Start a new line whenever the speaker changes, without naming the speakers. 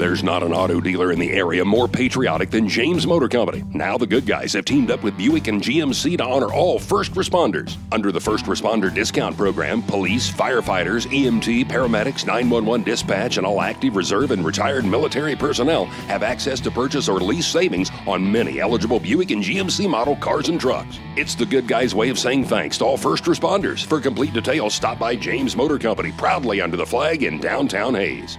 There's not an auto dealer in the area more patriotic than James Motor Company. Now the good guys have teamed up with Buick and GMC to honor all first responders. Under the First Responder Discount Program, police, firefighters, EMT, paramedics, 911 dispatch, and all active reserve and retired military personnel have access to purchase or lease savings on many eligible Buick and GMC model cars and trucks. It's the good guys' way of saying thanks to all first responders. For complete details, stop by James Motor Company, proudly under the flag in downtown Hays.